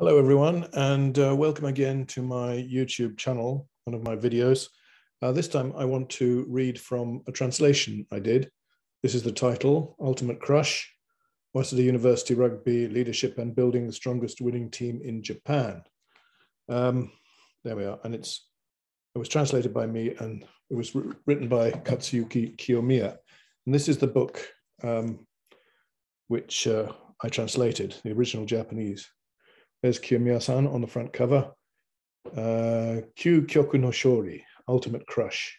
Hello, everyone, and uh, welcome again to my YouTube channel, one of my videos. Uh, this time I want to read from a translation I did. This is the title, Ultimate Crush, Waseda University Rugby Leadership and Building the Strongest Winning Team in Japan. Um, there we are, and it's it was translated by me and it was written by Katsuyuki Kiyomiya. And this is the book um, which uh, I translated, the original Japanese. There's Kiyomiya-san on the front cover. Uh, Kyu Kyoku no Shori, Ultimate Crush.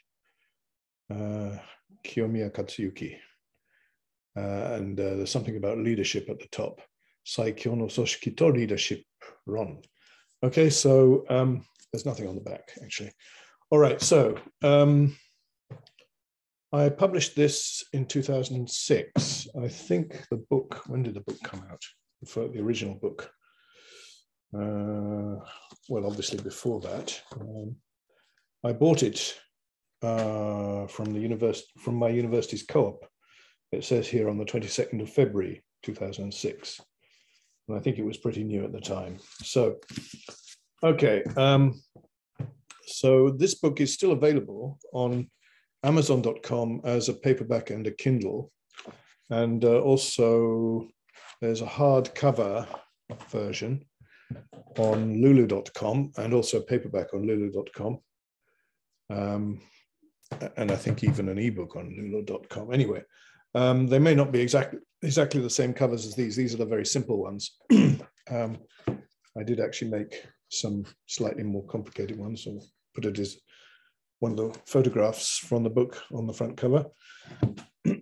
Uh, Kiyomiya Katsuyuki. Uh, and uh, there's something about leadership at the top. Saikyo no Soshiki to Leadership Ron. Okay, so um, there's nothing on the back, actually. All right, so um, I published this in 2006. I think the book, when did the book come out? For the original book uh, well, obviously before that. Um, I bought it uh, from the university from my university's co-op. It says here on the 22nd of February 2006, and I think it was pretty new at the time. So, okay, um, so this book is still available on Amazon.com as a paperback and a Kindle, and uh, also there's a hardcover version on lulu.com and also paperback on lulu.com. Um, and I think even an ebook on lulu.com. Anyway, um, they may not be exactly exactly the same covers as these. These are the very simple ones. um, I did actually make some slightly more complicated ones, or put it as one of the photographs from the book on the front cover.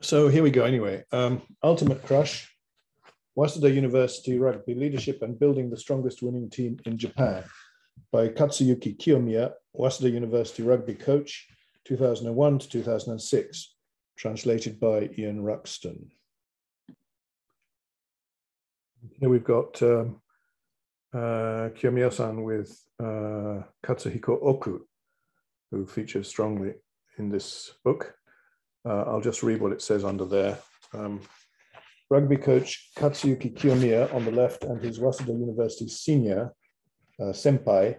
so here we go. Anyway, um, Ultimate Crush Waseda University Rugby Leadership and Building the Strongest Winning Team in Japan by Katsuyuki Kiyomiya, Waseda University Rugby Coach, 2001 to 2006, translated by Ian Ruxton. Here we've got um, uh, Kiyomiya-san with uh, Katsuhiko Oku, who features strongly in this book. Uh, I'll just read what it says under there. Um, rugby coach Katsuyuki Kiyomiya on the left and his Waseda University senior uh, senpai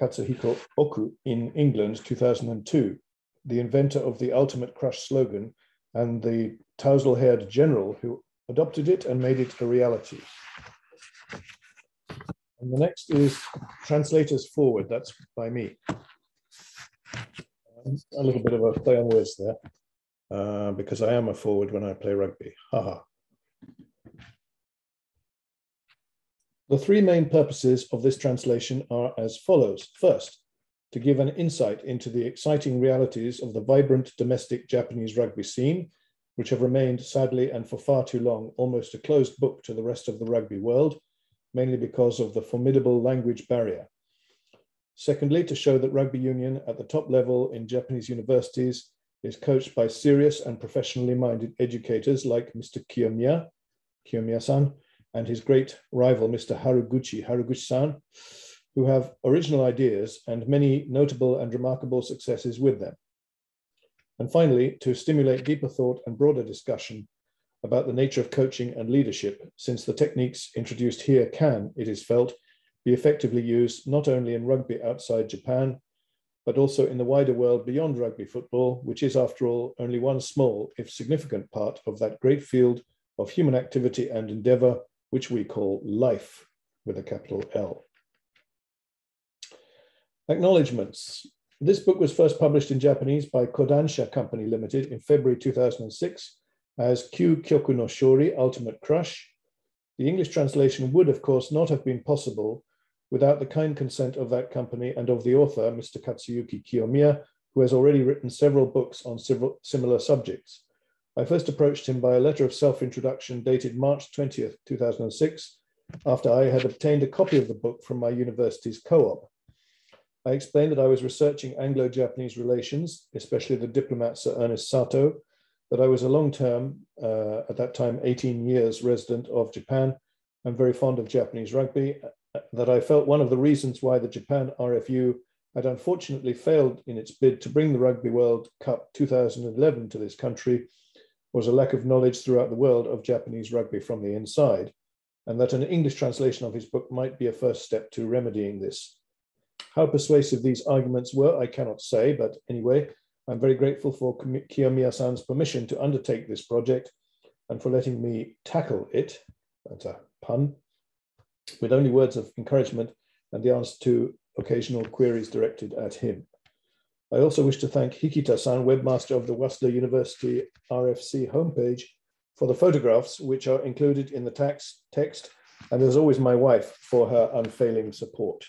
Katsuhiko Oku in England 2002, the inventor of the ultimate crush slogan and the tousle-haired general who adopted it and made it a reality. And the next is Translators Forward, that's by me. A little bit of a play on words there, uh, because I am a forward when I play rugby. Haha. The three main purposes of this translation are as follows. First, to give an insight into the exciting realities of the vibrant domestic Japanese rugby scene, which have remained, sadly and for far too long, almost a closed book to the rest of the rugby world, mainly because of the formidable language barrier. Secondly, to show that rugby union at the top level in Japanese universities is coached by serious and professionally minded educators like Mr. Kiyomiya, Kiyomiya-san, and his great rival, Mr. Haruguchi, Haruguchi-san, who have original ideas and many notable and remarkable successes with them. And finally, to stimulate deeper thought and broader discussion about the nature of coaching and leadership, since the techniques introduced here can, it is felt, be effectively used not only in rugby outside Japan, but also in the wider world beyond rugby football, which is, after all, only one small, if significant part of that great field of human activity and endeavor which we call life with a capital L. Acknowledgements. This book was first published in Japanese by Kodansha Company Limited in February 2006 as Kyu Kyoku no Shori, Ultimate Crush. The English translation would, of course, not have been possible without the kind consent of that company and of the author, Mr. Katsuyuki Kiyomiya, who has already written several books on similar subjects. I first approached him by a letter of self-introduction dated March 20th, 2006, after I had obtained a copy of the book from my university's co-op. I explained that I was researching Anglo-Japanese relations, especially the diplomat Sir Ernest Satow, that I was a long-term, uh, at that time 18 years resident of Japan and very fond of Japanese rugby, that I felt one of the reasons why the Japan RFU had unfortunately failed in its bid to bring the Rugby World Cup 2011 to this country was a lack of knowledge throughout the world of Japanese rugby from the inside, and that an English translation of his book might be a first step to remedying this. How persuasive these arguments were, I cannot say, but anyway, I'm very grateful for Kiyomiya-san's permission to undertake this project and for letting me tackle it, that's a pun, with only words of encouragement and the answer to occasional queries directed at him. I also wish to thank Hikita-san, webmaster of the Waseda University RFC homepage, for the photographs which are included in the tax, text, and as always my wife for her unfailing support.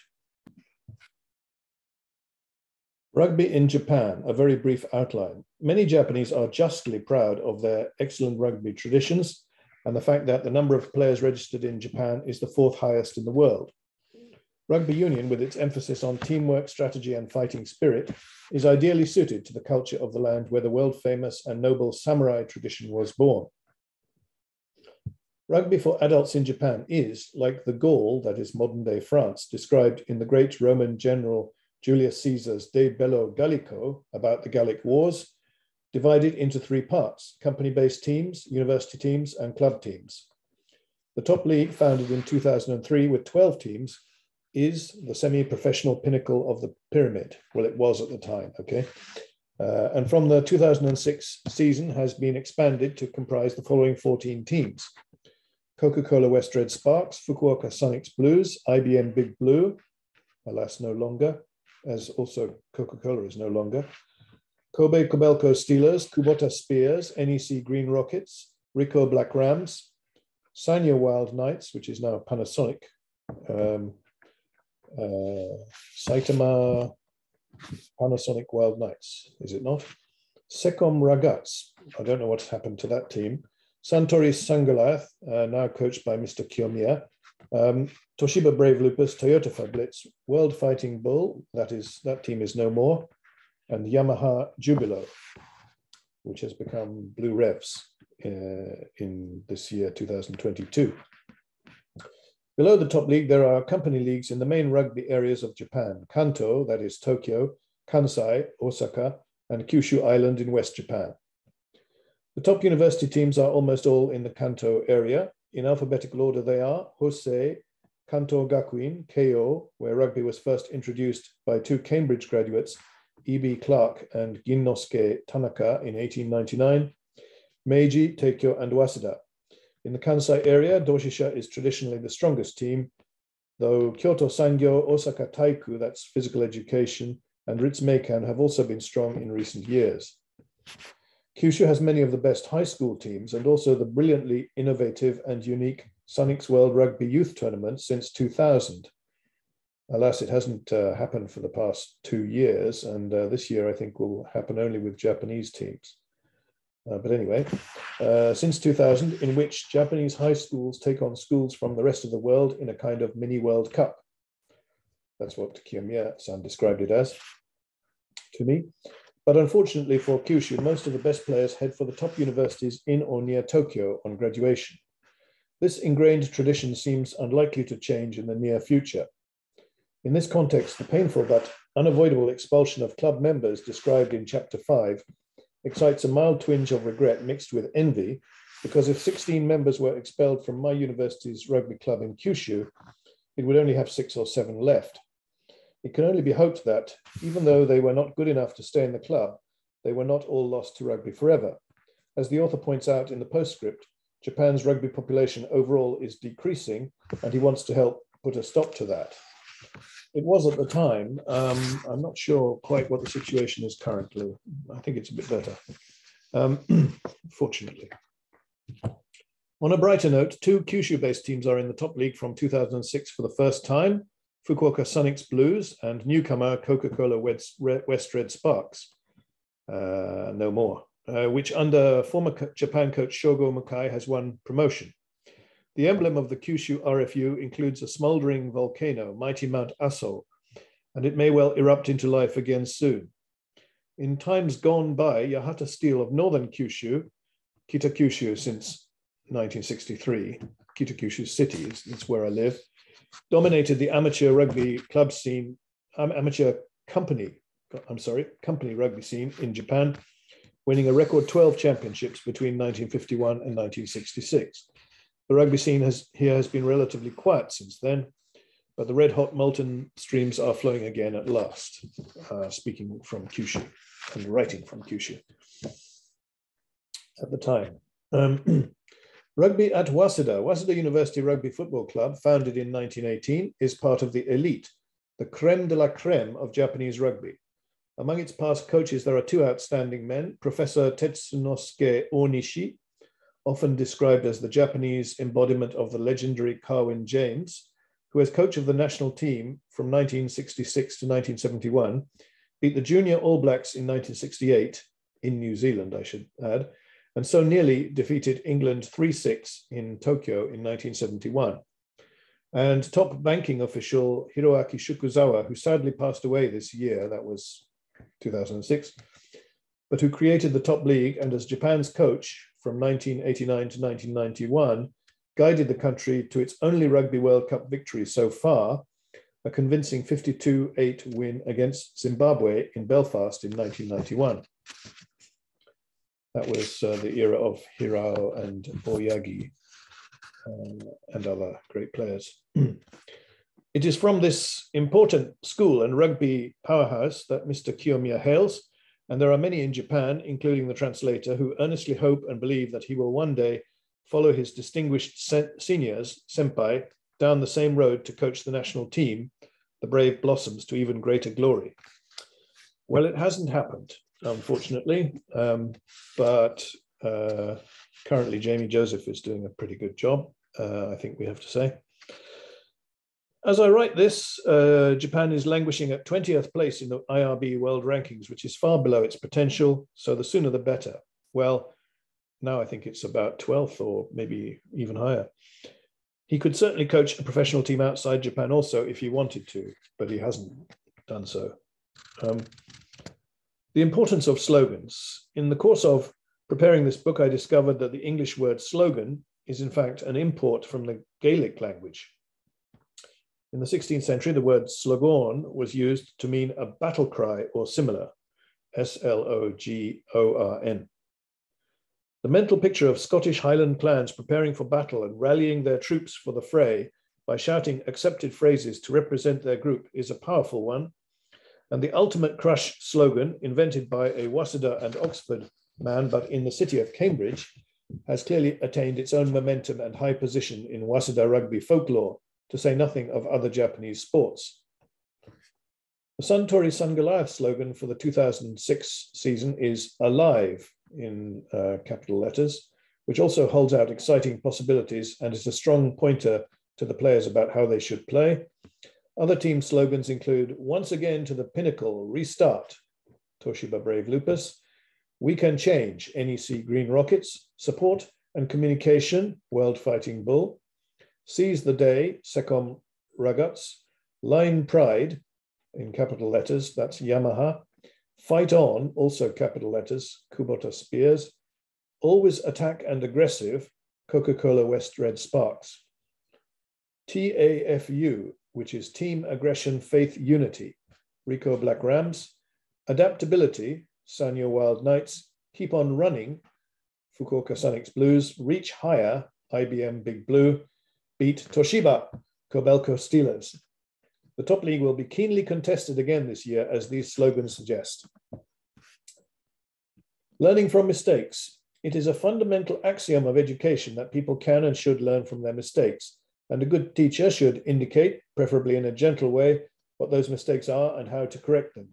Rugby in Japan, a very brief outline. Many Japanese are justly proud of their excellent rugby traditions and the fact that the number of players registered in Japan is the fourth highest in the world. Rugby union, with its emphasis on teamwork, strategy, and fighting spirit, is ideally suited to the culture of the land where the world famous and noble samurai tradition was born. Rugby for adults in Japan is, like the Gaul, that is modern day France, described in the great Roman general Julius Caesar's De Bello Gallico about the Gallic Wars, divided into three parts company based teams, university teams, and club teams. The top league, founded in 2003 with 12 teams, is the semi professional pinnacle of the pyramid. Well, it was at the time, okay? Uh, and from the 2006 season has been expanded to comprise the following 14 teams Coca-Cola West Red Sparks, Fukuoka Sanix Blues, IBM Big Blue, alas no longer, as also Coca-Cola is no longer, Kobe Kobelco Steelers, Kubota Spears, NEC Green Rockets, Ricoh Black Rams, Sanyo Wild Knights, which is now Panasonic, um, uh, Saitama Panasonic Wild Knights, is it not? Secom Rugguts, I don't know what's happened to that team. Suntory Sungoliath, uh, now coached by Mr. Kiyomiya. Um, Toshiba Brave Lupus, Toyota Verblitz, World Fighting Bull, that is that team is no more, and Yamaha Jubilo, which has become Blue Revs uh, in this year, 2022. Below the top league, there are company leagues in the main rugby areas of Japan, Kanto, that is Tokyo, Kansai, Osaka, and Kyushu Island in West Japan. The top university teams are almost all in the Kanto area. In alphabetical order, they are Hosei, Kanto Gakuin, Keio, where rugby was first introduced by two Cambridge graduates, E.B. Clark and Ginnosuke Tanaka in 1899, Meiji, Teikyo, and Waseda. In the Kansai area, Doshisha is traditionally the strongest team, though Kyoto Sangyo, Osaka Taiiku, that's physical education, and Ritsumeikan have also been strong in recent years. Kyushu has many of the best high school teams and also the brilliantly innovative and unique Sanix World Rugby Youth Tournament since 2000. Alas, it hasn't uh, happened for the past two years, and uh, this year I think will happen only with Japanese teams. Uh, but anyway, uh, since 2000, in which Japanese high schools take on schools from the rest of the world in a kind of mini World Cup. That's what Kiyomiya-san described it as to me. But unfortunately for Kyushu, most of the best players head for the top universities in or near Tokyo on graduation. This ingrained tradition seems unlikely to change in the near future. In this context, the painful but unavoidable expulsion of club members described in chapter 5 excites a mild twinge of regret mixed with envy, because if 16 members were expelled from my university's rugby club in Kyushu, it would only have six or seven left. It can only be hoped that, even though they were not good enough to stay in the club, they were not all lost to rugby forever. As the author points out in the postscript, Japan's rugby population overall is decreasing, and he wants to help put a stop to that. It was at the time. Um, I'm not sure quite what the situation is currently. I think it's a bit better, um, fortunately. On a brighter note, two Kyushu-based teams are in the top league from 2006 for the first time, Fukuoka Sanix Blues and newcomer Coca-Cola West Red Sparks. Uh, no more, uh, which under former Japan coach Shogo Mukai has won promotion. The emblem of the Kyushu RFU includes a smoldering volcano, mighty Mount Aso, and it may well erupt into life again soon. In times gone by, Yahata Steel of northern Kyushu, Kitakyushu since 1963, Kitakyushu City is, where I live, dominated the amateur rugby club scene, amateur company, I'm sorry, company rugby scene in Japan, winning a record 12 championships between 1951 and 1966. The rugby scene has, here has been relatively quiet since then, but the red hot molten streams are flowing again at last, uh, speaking from Kyushu and writing from Kyushu at the time. Um, rugby at Waseda, Waseda University Rugby Football Club, founded in 1918, is part of the elite, the creme de la creme of Japanese rugby. Among its past coaches, there are two outstanding men, Professor Tetsunosuke Onishi, often described as the Japanese embodiment of the legendary Carwyn James, who as coach of the national team from 1966 to 1971, beat the junior All Blacks in 1968, in New Zealand, I should add, and so nearly defeated England 3-6 in Tokyo in 1971. And top banking official Hiroaki Shukuzawa, who sadly passed away this year, that was 2006, but who created the top league and as Japan's coach from 1989 to 1991, guided the country to its only Rugby World Cup victory so far, a convincing 52-8 win against Zimbabwe in Belfast in 1991. That was uh, the era of Hirao and Oyagi uh, and other great players. it is from this important school and rugby powerhouse that Mr. Kiyomiya hails, and there are many in Japan, including the translator, who earnestly hope and believe that he will one day follow his distinguished seniors, senpai, down the same road to coach the national team, the Brave Blossoms, to even greater glory. Well, it hasn't happened, unfortunately, um, but uh, currently Jamie Joseph is doing a pretty good job, uh, I think we have to say. As I write this, uh, Japan is languishing at 20th place in the IRB world rankings, which is far below its potential, so the sooner the better. Well, now I think it's about 12th or maybe even higher. He could certainly coach a professional team outside Japan also if he wanted to, but he hasn't done so. Um, the importance of slogans. In the course of preparing this book, I discovered that the English word slogan is in fact an import from the Gaelic language. In the 16th century, the word slogan was used to mean a battle cry or similar, S L O G O R N. The mental picture of Scottish Highland clans preparing for battle and rallying their troops for the fray by shouting accepted phrases to represent their group is a powerful one. And the ultimate crush slogan, invented by a Waseda and Oxford man, but in the city of Cambridge, has clearly attained its own momentum and high position in Waseda rugby folklore, to say nothing of other Japanese sports. The Suntory Sun Goliath slogan for the 2006 season is Alive, in uh, capital letters, which also holds out exciting possibilities and is a strong pointer to the players about how they should play. Other team slogans include once again to the pinnacle, restart, Toshiba Brave Lupus, we can change, NEC Green Rockets, support and communication, World Fighting Bull, seize the day, Secom Rugguts, line pride, in capital letters, that's Yamaha, Fight on, also capital letters, Kubota Spears. Always attack and aggressive, Coca-Cola West Red Sparks. TAFU, which is Team Aggression Faith Unity, Ricoh Black Rams. Adaptability, Sanyo Wild Knights. Keep on running, Fukuoka Sanix Blues. Reach higher, IBM Big Blue. Beat Toshiba, Kobelco Steelers. The top league will be keenly contested again this year, as these slogans suggest. Learning from mistakes. It is a fundamental axiom of education that people can and should learn from their mistakes, and a good teacher should indicate, preferably in a gentle way, what those mistakes are and how to correct them.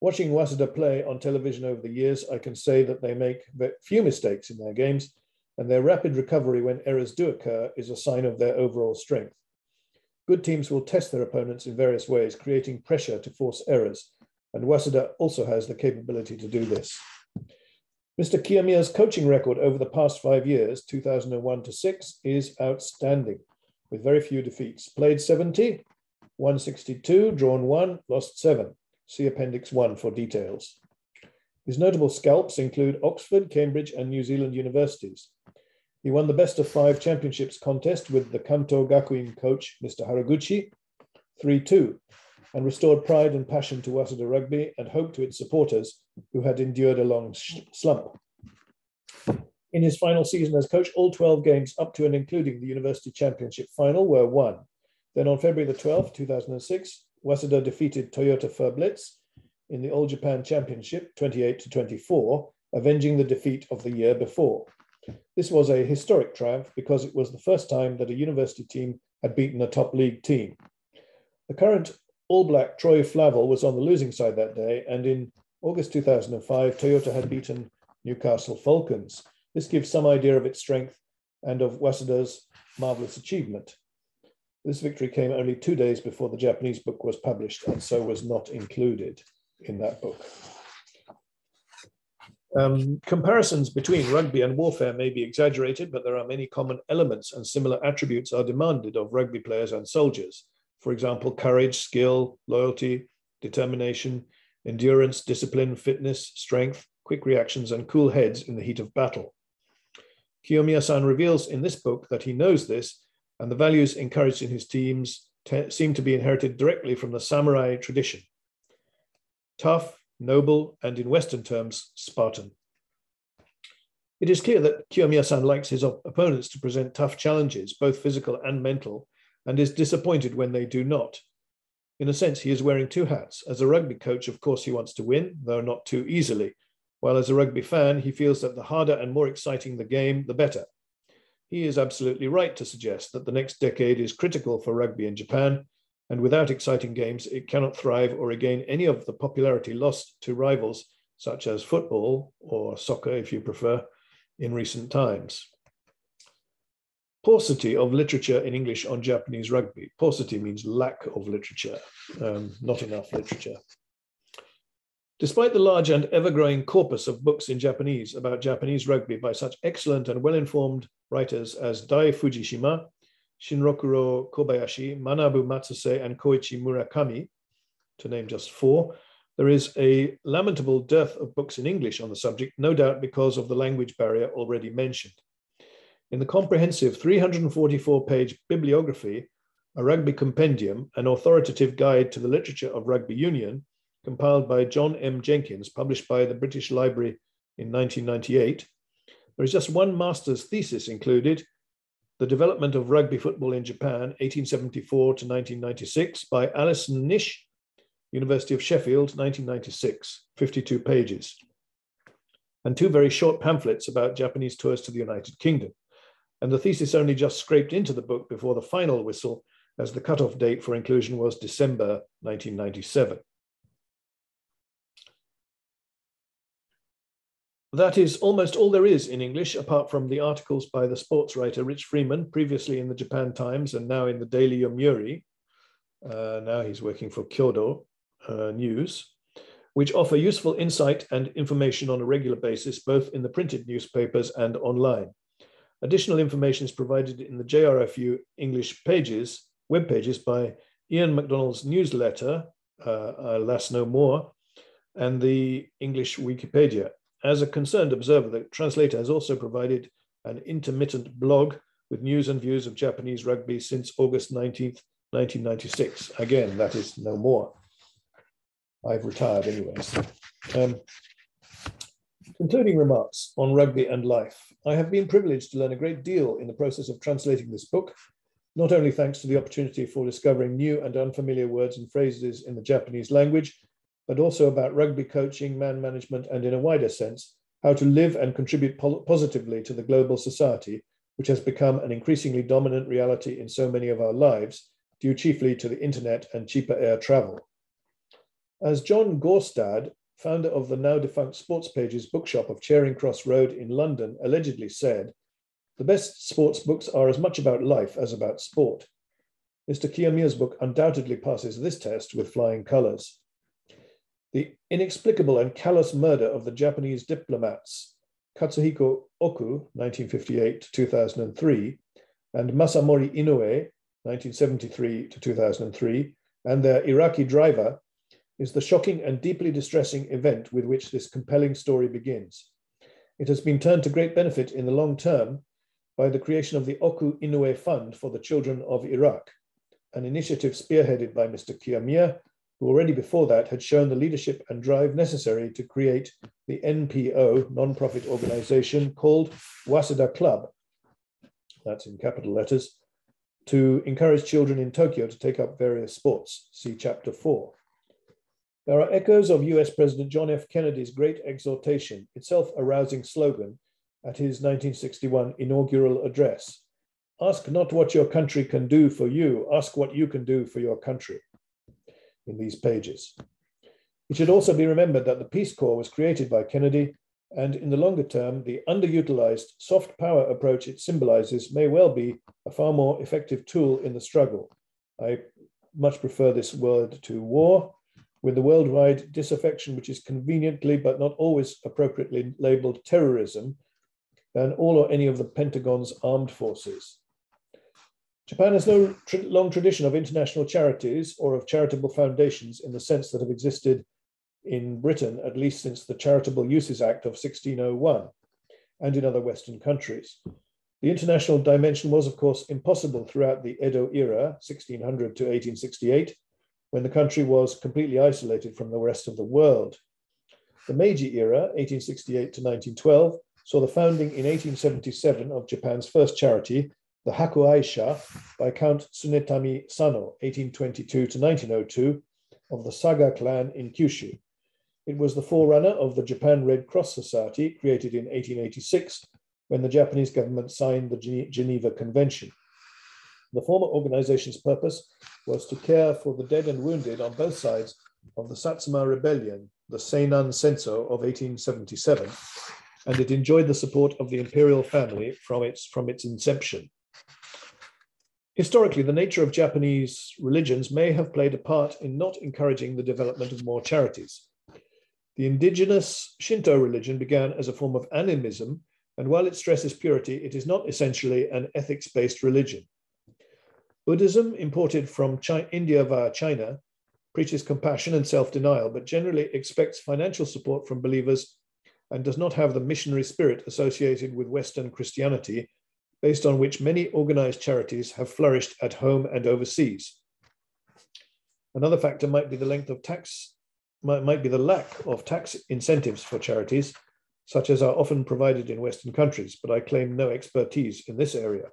Watching Waseda play on television over the years, I can say that they make few mistakes in their games, and their rapid recovery when errors do occur is a sign of their overall strength. Good teams will test their opponents in various ways, creating pressure to force errors, and Waseda also has the capability to do this. Mr. Kiyomiya's coaching record over the past five years, 2001 to 6, is outstanding, with very few defeats. Played 70, 162, drawn 1, lost 7. See Appendix 1 for details. His notable scalps include Oxford, Cambridge, and New Zealand universities. He won the best of five championships contest with the Kanto Gakuin coach, Mr. Haraguchi, 3-2, and restored pride and passion to Waseda rugby and hope to its supporters who had endured a long slump. In his final season as coach, all 12 games up to and including the University Championship final were won. Then on February the 12th, 2006, Waseda defeated Toyota Verblitz in the All Japan Championship 28 to 24, avenging the defeat of the year before. This was a historic triumph because it was the first time that a university team had beaten a top league team. The current All Black Troy Flavell was on the losing side that day, and in August 2005, Toyota had beaten Newcastle Falcons. This gives some idea of its strength and of Waseda's marvelous achievement. This victory came only two days before the Japanese book was published and so was not included in that book. Um, comparisons between rugby and warfare may be exaggerated, but there are many common elements and similar attributes are demanded of rugby players and soldiers. For example, courage, skill, loyalty, determination, endurance, discipline, fitness, strength, quick reactions, and cool heads in the heat of battle. Kiyomiya-san reveals in this book that he knows this, and the values encouraged in his teams seem to be inherited directly from the samurai tradition. Tough, noble, and in Western terms, Spartan. It is clear that Kiyomiya-san likes his opponents to present tough challenges, both physical and mental, and is disappointed when they do not. In a sense, he is wearing two hats. As a rugby coach, of course, he wants to win, though not too easily, while as a rugby fan, he feels that the harder and more exciting the game, the better. He is absolutely right to suggest that the next decade is critical for rugby in Japan, and without exciting games, it cannot thrive or regain any of the popularity lost to rivals such as football or soccer, if you prefer, in recent times. Paucity of literature in English on Japanese rugby. Paucity means lack of literature, um, not enough literature. Despite the large and ever-growing corpus of books in Japanese about Japanese rugby by such excellent and well-informed writers as Dai Fujishima, Shinrokuro Kobayashi, Manabu Matsuse, and Koichi Murakami, to name just four, there is a lamentable dearth of books in English on the subject, no doubt because of the language barrier already mentioned. In the comprehensive 344-page bibliography, a rugby compendium, an authoritative guide to the literature of rugby union, compiled by John M. Jenkins, published by the British Library in 1998. There is just one master's thesis included, The Development of Rugby Football in Japan, 1874 to 1996, by Alison Nish, University of Sheffield, 1996, 52 pages. And two very short pamphlets about Japanese tours to the United Kingdom. And the thesis only just scraped into the book before the final whistle, as the cutoff date for inclusion was December 1997. That is almost all there is in English, apart from the articles by the sports writer Rich Freeman, previously in the Japan Times and now in the Daily Yomiuri. Uh, now he's working for Kyodo uh, News, which offer useful insight and information on a regular basis, both in the printed newspapers and online. Additional information is provided in the JRFU English pages, web pages by Ian McDonald's newsletter, uh, Alas No More, and the English Wikipedia. As a concerned observer, the translator has also provided an intermittent blog with news and views of Japanese rugby since August 19th, 1996. Again, that is no more. I've retired anyways. Um, concluding remarks on rugby and life. I have been privileged to learn a great deal in the process of translating this book, not only thanks to the opportunity for discovering new and unfamiliar words and phrases in the Japanese language, but also about rugby coaching, man management, and in a wider sense, how to live and contribute positively to the global society, which has become an increasingly dominant reality in so many of our lives, due chiefly to the internet and cheaper air travel. As John Gaustad, founder of the now defunct Sports Pages bookshop of Charing Cross Road in London, allegedly said, the best sports books are as much about life as about sport. Mr. Kiyomiya's book undoubtedly passes this test with flying colors the inexplicable and callous murder of the Japanese diplomats Katsuhiko Oku, 1958 to 2003, and Masamori Inoue, 1973 to 2003, and their Iraqi driver, is the shocking and deeply distressing event with which this compelling story begins. It has been turned to great benefit in the long term by the creation of the Oku Inoue Fund for the Children of Iraq, an initiative spearheaded by Mr. Kiyomiya who already before that had shown the leadership and drive necessary to create the NPO, non-profit organization called Waseda Club, that's in capital letters, to encourage children in Tokyo to take up various sports, see chapter four. There are echoes of US President John F. Kennedy's great exhortation, itself a rousing slogan, at his 1961 inaugural address. Ask not what your country can do for you, ask what you can do for your country in these pages. It should also be remembered that the Peace Corps was created by Kennedy, and in the longer term, the underutilized soft power approach it symbolizes may well be a far more effective tool in the struggle. I much prefer this word to war, with the worldwide disaffection, which is conveniently but not always appropriately labeled terrorism, than all or any of the Pentagon's armed forces. Japan has no tr long tradition of international charities or of charitable foundations in the sense that have existed in Britain, at least since the Charitable Uses Act of 1601, and in other Western countries. The international dimension was, of course, impossible throughout the Edo era, 1600 to 1868, when the country was completely isolated from the rest of the world. The Meiji era, 1868 to 1912, saw the founding in 1877 of Japan's first charity, the Hakuaisha, by Count Tsunetami Sano, 1822 to 1902, of the Saga clan in Kyushu. It was the forerunner of the Japan Red Cross Society, created in 1886, when the Japanese government signed the Geneva Convention. The former organization's purpose was to care for the dead and wounded on both sides of the Satsuma Rebellion, the Seinan Senso of 1877, and it enjoyed the support of the imperial family from its, from its inception. Historically, the nature of Japanese religions may have played a part in not encouraging the development of more charities. The indigenous Shinto religion began as a form of animism, and while it stresses purity, it is not essentially an ethics based religion. Buddhism, imported from China, India via China, preaches compassion and self denial, but generally expects financial support from believers and does not have the missionary spirit associated with Western Christianity, based on which many organized charities have flourished at home and overseas. Another factor might be the length of tax, might, might be the lack of tax incentives for charities, such as are often provided in Western countries, but I claim no expertise in this area.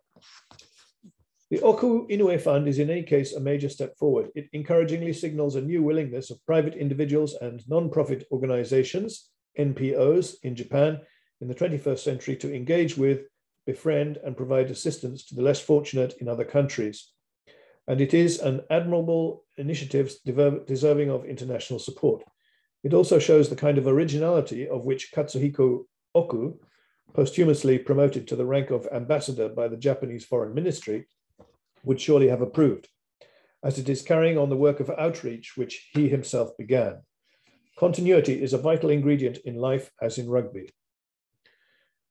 The Oku Inoue Fund is in any case a major step forward. It encouragingly signals a new willingness of private individuals and non-profit organizations NPOs in Japan in the 21st century to engage with, befriend, and provide assistance to the less fortunate in other countries. And it is an admirable initiative deserving of international support. It also shows the kind of originality of which Katsuhiko Oku, posthumously promoted to the rank of ambassador by the Japanese Foreign Ministry, would surely have approved, as it is carrying on the work of outreach which he himself began. Continuity is a vital ingredient in life as in rugby.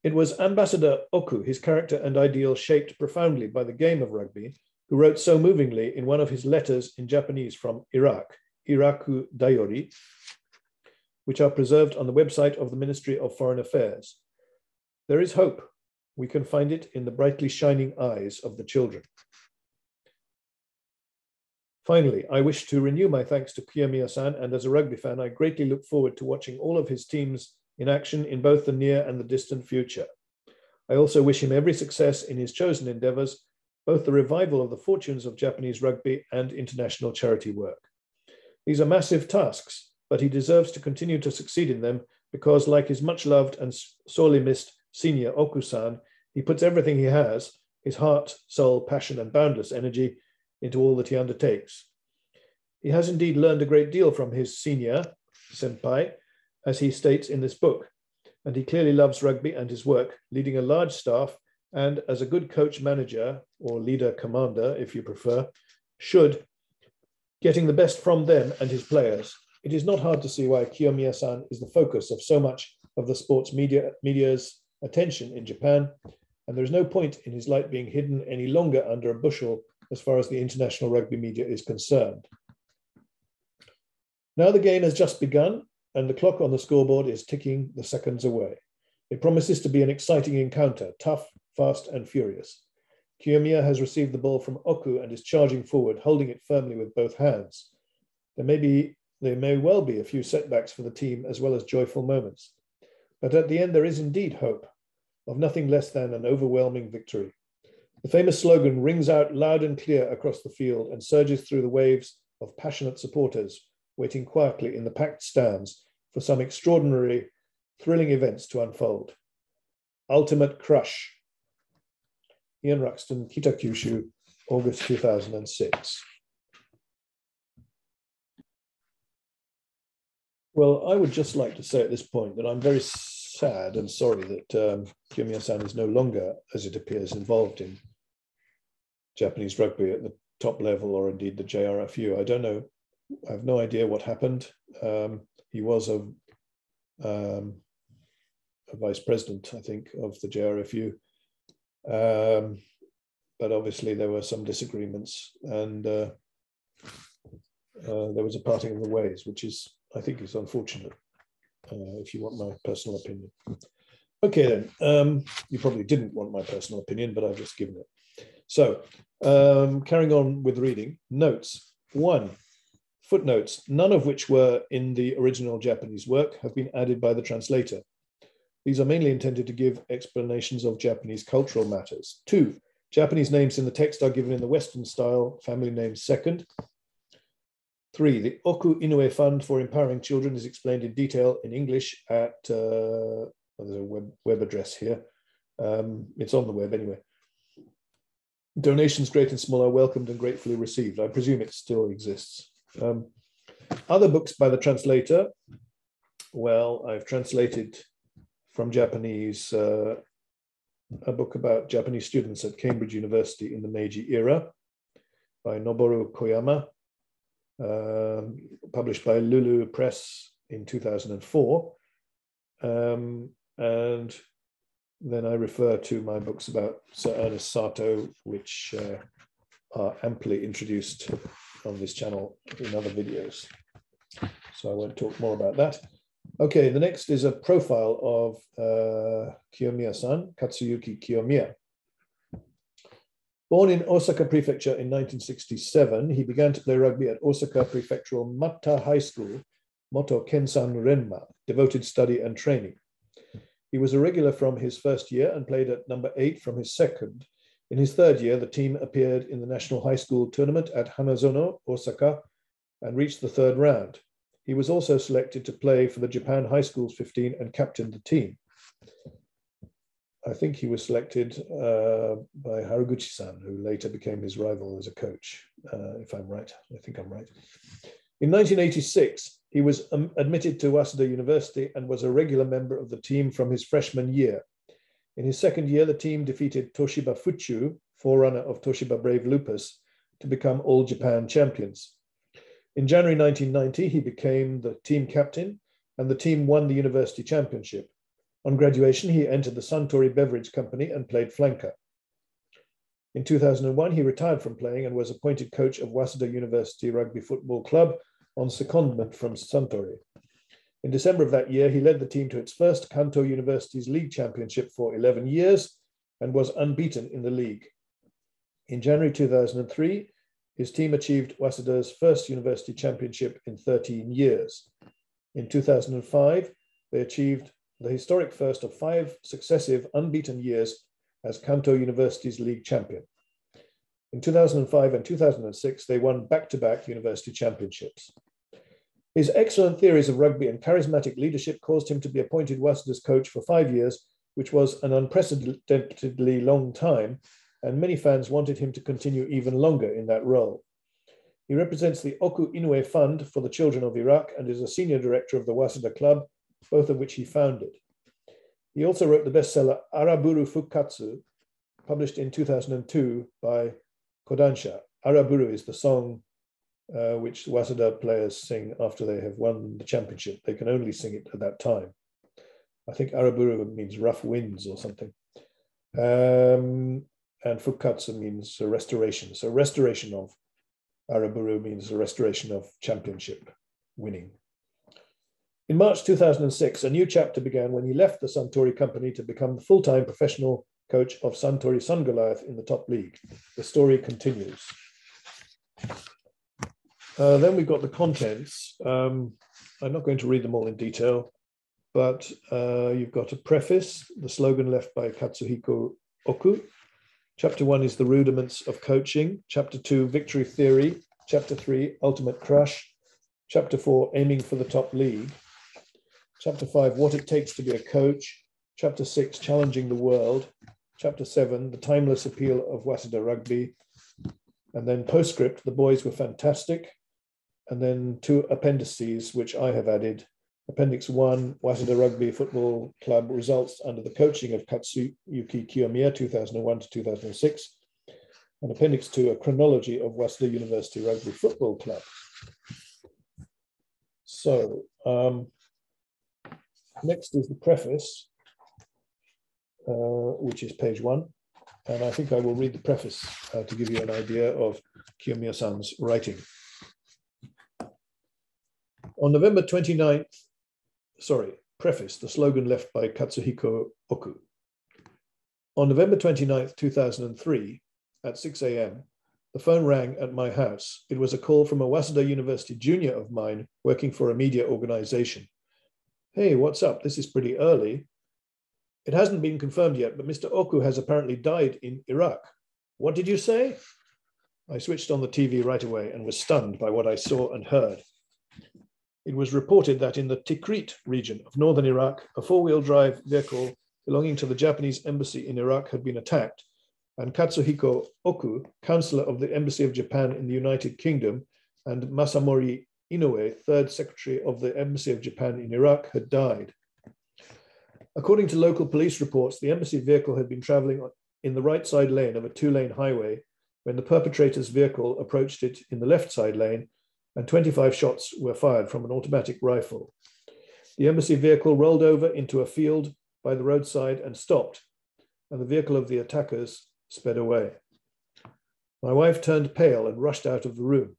It was Ambassador Oku, his character and ideal shaped profoundly by the game of rugby, who wrote so movingly in one of his letters in Japanese from Iraq, Iraku Dayori, which are preserved on the website of the Ministry of Foreign Affairs. There is hope. We can find it in the brightly shining eyes of the children. Finally, I wish to renew my thanks to Kiyomiya-san, and as a rugby fan, I greatly look forward to watching all of his teams in action in both the near and the distant future. I also wish him every success in his chosen endeavors, both the revival of the fortunes of Japanese rugby and international charity work. These are massive tasks, but he deserves to continue to succeed in them because, like his much loved and sorely missed senior Okusan, he puts everything he has his heart, soul, passion, and boundless energy into all that he undertakes. He has indeed learned a great deal from his senior, Senpai, as he states in this book, and he clearly loves rugby and his work, leading a large staff, and as a good coach manager, or leader commander, if you prefer, should, getting the best from them and his players. It is not hard to see why Kiyomiya-san is the focus of so much of the sports media, media's attention in Japan, and there is no point in his light being hidden any longer under a bushel as far as the international rugby media is concerned. Now the game has just begun and the clock on the scoreboard is ticking the seconds away. It promises to be an exciting encounter, tough, fast and furious. Kiyomiya has received the ball from Oku and is charging forward, holding it firmly with both hands. There may be there may well be a few setbacks for the team as well as joyful moments. But at the end, there is indeed hope of nothing less than an overwhelming victory. The famous slogan rings out loud and clear across the field and surges through the waves of passionate supporters waiting quietly in the packed stands for some extraordinary, thrilling events to unfold. Ultimate Crush. Ian Ruxton, Kitakyushu, August 2006. Well, I would just like to say at this point that I'm very sad and sorry that um, Kiyomiya-san is no longer, as it appears, involved in Japanese rugby at the top level or indeed the JRFU. I don't know. I have no idea what happened. Um, he was a, um, a, vice president, I think, of the JRFU. Um, but obviously there were some disagreements and uh, uh, there was a parting of the ways, which is, I think, is unfortunate, uh, if you want my personal opinion. Okay, then. Um, you probably didn't want my personal opinion, but I've just given it. So, um, carrying on with reading, notes. One, footnotes, none of which were in the original Japanese work, have been added by the translator. These are mainly intended to give explanations of Japanese cultural matters. Two, Japanese names in the text are given in the Western style, family names second. Three, the Oku Inoue Fund for Empowering Children is explained in detail in English at, uh, there's a web, web address here. Um, it's on the web anyway. Donations, great and small, are welcomed and gratefully received. I presume it still exists. Um, other books by the translator, well, I've translated from Japanese uh, a book about Japanese students at Cambridge University in the Meiji era by Noboru Koyama, um, published by Lulu Press in 2004. Um, and then I refer to my books about Sir Ernest Satow, which uh, are amply introduced on this channel in other videos. So I won't talk more about that. Okay, the next is a profile of uh, Kiyomiya-san, Katsuyuki Kiyomiya. Born in Osaka Prefecture in 1967, he began to play rugby at Osaka Prefectural Matta High School, Moto Kensan Renma, devoted study and training. He was a regular from his first year and played at number eight from his second. In his third year, the team appeared in the National High School tournament at Hanazono, Osaka, and reached the third round. He was also selected to play for the Japan High Schools 15 and captained the team. I think he was selected uh, by Haraguchi-san, who later became his rival as a coach, uh, if I'm right. I think I'm right. In 1986, he was um, admitted to Waseda University and was a regular member of the team from his freshman year. In his second year, the team defeated Toshiba Fuchu, forerunner of Toshiba Brave Lupus, to become All Japan champions. In January 1990, he became the team captain and the team won the university championship. On graduation, he entered the Suntory Beverage Company and played flanker. In 2001, he retired from playing and was appointed coach of Waseda University Rugby Football Club on secondment from Suntory. In December of that year, he led the team to its first Kanto University's league championship for 11 years and was unbeaten in the league. In January 2003, his team achieved Waseda's first university championship in 13 years. In 2005, they achieved the historic first of five successive unbeaten years as Kanto University's league champion. In 2005 and 2006, they won back-to-back -back university championships. His excellent theories of rugby and charismatic leadership caused him to be appointed Waseda's coach for five years, which was an unprecedentedly long time and many fans wanted him to continue even longer in that role. He represents the Oku Inoue Fund for the Children of Iraq and is a senior director of the Waseda Club, both of which he founded. He also wrote the bestseller Araburu Fukatsu, published in 2002 by Kodansha. Araburu is the song uh, which Waseda players sing after they have won the championship. They can only sing it at that time. I think Araburu means rough winds or something. Um, and Fukatsu means restoration. So restoration of Araburu means the restoration of championship winning. In March 2006, a new chapter began when he left the Suntory company to become the full-time professional coach of Suntory Sun Goliath in the top league. The story continues. Uh, then we've got the contents. Um, I'm not going to read them all in detail, but uh, you've got a preface, the slogan left by Katsuhiko Oku. Chapter one is the rudiments of coaching. Chapter two, victory theory. Chapter three, ultimate crush. Chapter four, aiming for the top league. Chapter five, what it takes to be a coach. Chapter six, challenging the world. Chapter seven, the timeless appeal of Waseda rugby. And then postscript, the boys were fantastic. And then two appendices, which I have added. Appendix one, Waseda Rugby Football Club results under the coaching of Katsuyuki Kiyomiya, 2001 to 2006. And Appendix two, a chronology of Waseda University Rugby Football Club. So, um, next is the preface, uh, which is page one. And I think I will read the preface uh, to give you an idea of Kiyomiya-san's writing. On November 29th, sorry, preface, the slogan left by Katsuhiko Oku. On November 29th, 2003, at 6 a.m., the phone rang at my house. It was a call from a Waseda University junior of mine working for a media organization. Hey, what's up? This is pretty early. It hasn't been confirmed yet, but Mr. Oku has apparently died in Iraq. What did you say? I switched on the TV right away and was stunned by what I saw and heard. It was reported that in the Tikrit region of northern Iraq, a four wheel drive vehicle belonging to the Japanese embassy in Iraq had been attacked, and Katsuhiko Oku, counselor of the Embassy of Japan in the United Kingdom, and Masamori Inoue, third secretary of the Embassy of Japan in Iraq, had died. According to local police reports, the embassy vehicle had been traveling in the right side lane of a two lane highway when the perpetrator's vehicle approached it in the left side lane, and 25 shots were fired from an automatic rifle. The embassy vehicle rolled over into a field by the roadside and stopped, and the vehicle of the attackers sped away. My wife turned pale and rushed out of the room.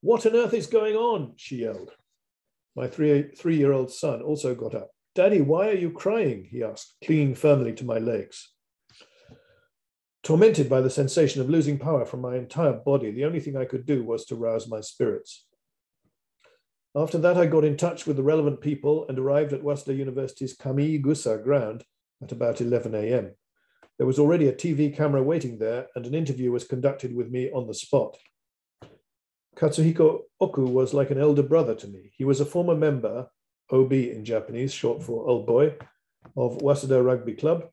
What on earth is going on? she yelled. My three, three year old son also got up. Daddy, why are you crying? he asked, clinging firmly to my legs. Tormented by the sensation of losing power from my entire body, the only thing I could do was to rouse my spirits. After that, I got in touch with the relevant people and arrived at Waseda University's Kamiigusa ground at about 11 a.m. There was already a TV camera waiting there, and an interview was conducted with me on the spot. Katsuhiko Oku was like an elder brother to me. He was a former member OB in Japanese, short for old boy, of Waseda Rugby Club,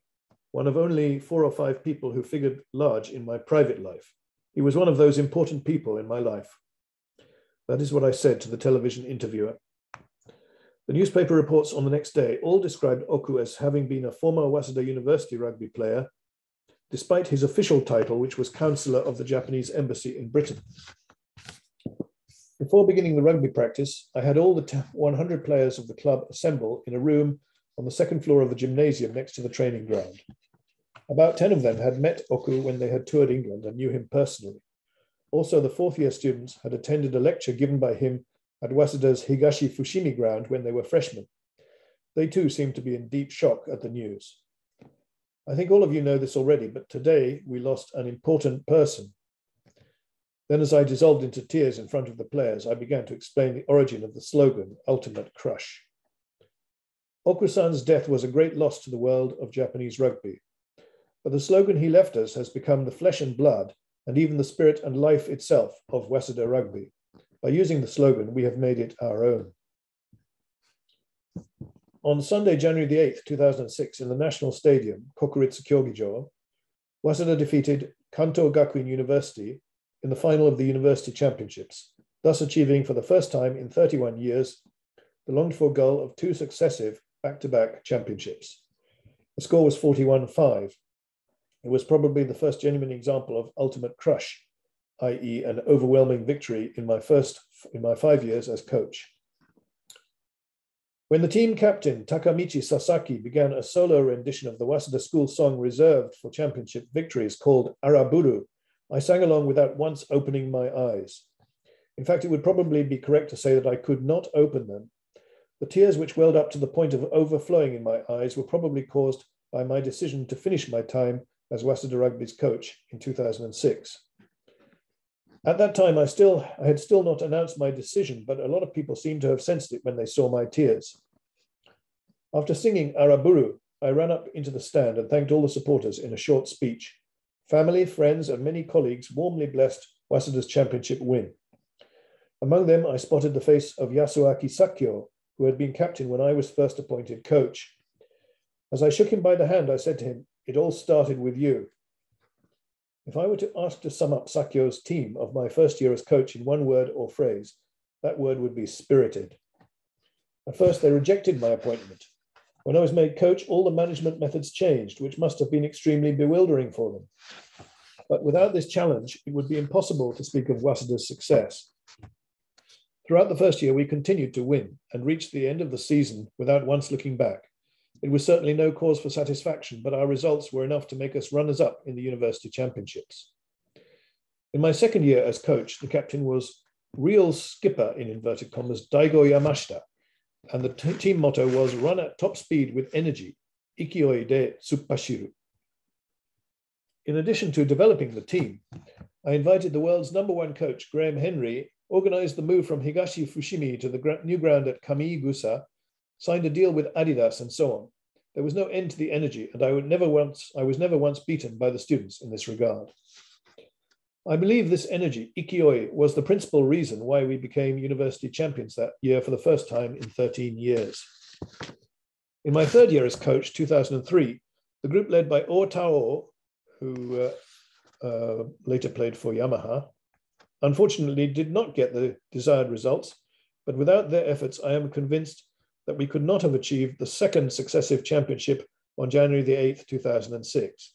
one of only four or five people who figured large in my private life. He was one of those important people in my life. That is what I said to the television interviewer. The newspaper reports on the next day all described Oku as having been a former Waseda University rugby player, despite his official title, which was Counselor of the Japanese Embassy in Britain. Before beginning the rugby practice, I had all the 100 players of the club assemble in a room on the second floor of the gymnasium next to the training ground. About 10 of them had met Oku when they had toured England and knew him personally. Also, the fourth year students had attended a lecture given by him at Waseda's Higashi Fushimi ground when they were freshmen. They too seemed to be in deep shock at the news. I think all of you know this already, but today we lost an important person then, as I dissolved into tears in front of the players, I began to explain the origin of the slogan, Ultimate Crush. Okusan's death was a great loss to the world of Japanese rugby. But the slogan he left us has become the flesh and blood, and even the spirit and life itself of Waseda Rugby. By using the slogan, we have made it our own. On Sunday, January the 8th, 2006, in the National Stadium, Kokuritsu Kyogijo, Waseda defeated Kanto Gakuin University in the final of the University Championships, thus achieving for the first time in 31 years the longed for goal of two successive back to back championships. The score was 41 5. It was probably the first genuine example of ultimate crush, i.e., an overwhelming victory in my first in my five years as coach. When the team captain Takamichi Sasaki began a solo rendition of the Waseda school song reserved for championship victories called Araburu, I sang along without once opening my eyes. In fact, it would probably be correct to say that I could not open them. The tears which welled up to the point of overflowing in my eyes were probably caused by my decision to finish my time as Waseda Rugby's coach in 2006. At that time, I still I had still not announced my decision, but a lot of people seemed to have sensed it when they saw my tears. After singing Araburu, I ran up into the stand and thanked all the supporters in a short speech. Family, friends, and many colleagues warmly blessed Waseda's championship win. Among them, I spotted the face of Yasuaki Sakyo, who had been captain when I was first appointed coach. As I shook him by the hand, I said to him, It all started with you. If I were to ask to sum up Sakyo's team of my first year as coach in one word or phrase, that word would be spirited. At first, they rejected my appointment. When I was made coach, all the management methods changed, which must have been extremely bewildering for them. But without this challenge, it would be impossible to speak of Waseda's success. Throughout the first year, we continued to win and reached the end of the season without once looking back. It was certainly no cause for satisfaction, but our results were enough to make us runners up in the university championships. In my second year as coach, the captain was real skipper in inverted commas, Daigo Yamashita, and the team motto was run at top speed with energy, ikioi de tsuppashiru. In addition to developing the team, I invited the world's number one coach, Graham Henry, organized the move from Higashi Fushimi to the new ground at Kamiigusa signed a deal with Adidas, and so on. There was no end to the energy, and I, would never once, I was never once beaten by the students in this regard. I believe this energy, ikioi, was the principal reason why we became university champions that year for the first time in 13 years. In my third year as coach, 2003, the group led by Otao, who uh, uh, later played for Yamaha, unfortunately did not get the desired results, but without their efforts, I am convinced that we could not have achieved the second successive championship on January the 8th, 2006.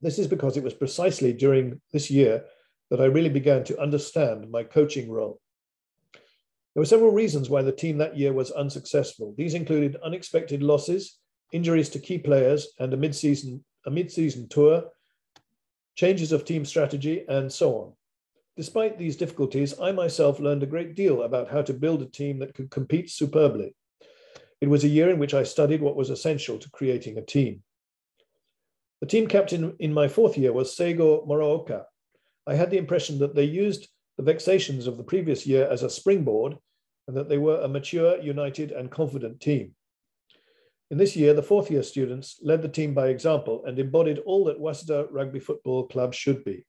This is because it was precisely during this year that I really began to understand my coaching role. There were several reasons why the team that year was unsuccessful. These included unexpected losses, injuries to key players, and a mid-season, a mid-season tour, changes of team strategy, and so on. Despite these difficulties, I myself learned a great deal about how to build a team that could compete superbly. It was a year in which I studied what was essential to creating a team. The team captain in my fourth year was Seigo Muraoka. I had the impression that they used the vexations of the previous year as a springboard and that they were a mature, united, and confident team. In this year, the fourth year students led the team by example and embodied all that Waseda Rugby Football Club should be.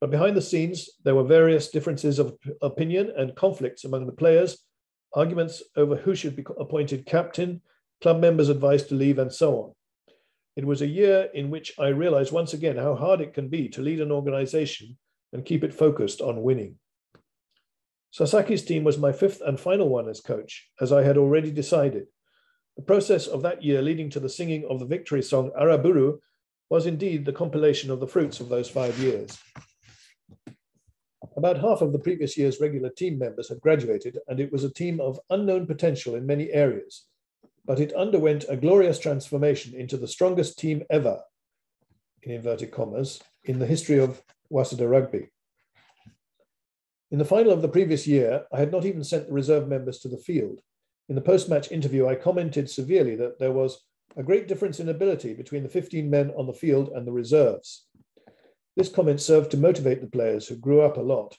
But behind the scenes, there were various differences of opinion and conflicts among the players arguments over who should be appointed captain, club members' advice to leave, and so on. It was a year in which I realized once again how hard it can be to lead an organization and keep it focused on winning. Sasaki's team was my fifth and final one as coach, as I had already decided. The process of that year leading to the singing of the victory song Araburu was indeed the compilation of the fruits of those five years. About half of the previous year's regular team members had graduated, and it was a team of unknown potential in many areas. But it underwent a glorious transformation into the strongest team ever, in inverted commas, in the history of Waseda Rugby. In the final of the previous year, I had not even sent the reserve members to the field. In the post match interview, I commented severely that there was a great difference in ability between the 15 men on the field and the reserves. This comment served to motivate the players who grew up a lot.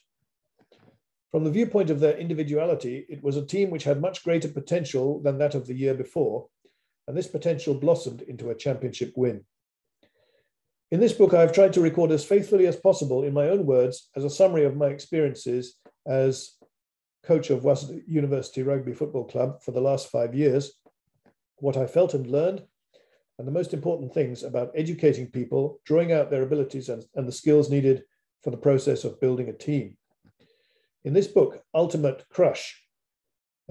From the viewpoint of their individuality, it was a team which had much greater potential than that of the year before, and this potential blossomed into a championship win. In this book, I've tried to record as faithfully as possible, in my own words, as a summary of my experiences as coach of Waseda University Rugby Football Club for the last five years, what I felt and learned, and the most important things about educating people, drawing out their abilities and, and the skills needed for the process of building a team. In this book, Ultimate Crush,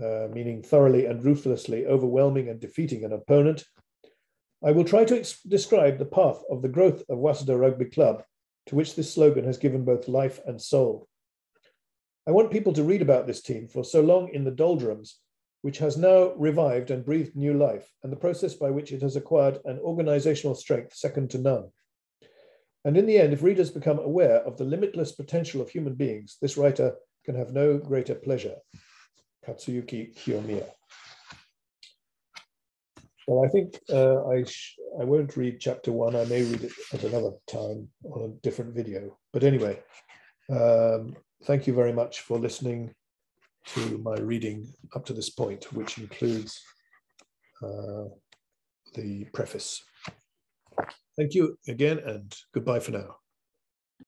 uh, meaning thoroughly and ruthlessly overwhelming and defeating an opponent, I will try to describe the path of the growth of Waseda Rugby Club, to which this slogan has given both life and soul. I want people to read about this team for so long in the doldrums which has now revived and breathed new life, and the process by which it has acquired an organizational strength second to none. And in the end, if readers become aware of the limitless potential of human beings, this writer can have no greater pleasure. Katsuyuki Kiyomiya. Well, I think uh, I, I won't read chapter one. I may read it at another time on a different video. But anyway, Um, thank you very much for listening to my reading up to this point, which includes uh, the preface. Thank you again, and goodbye for now.